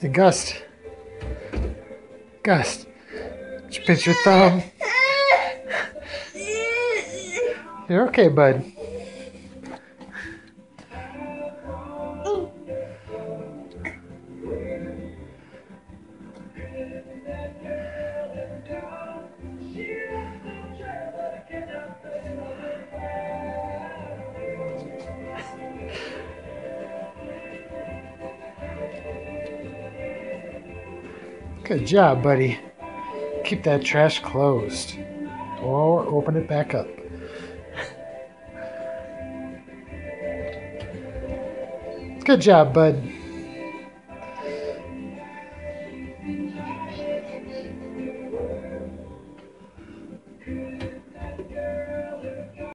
The Gust. Gust. Did you pinch your thumb? You're okay, bud. Good job, buddy. Keep that trash closed. Or open it back up. Good job, bud.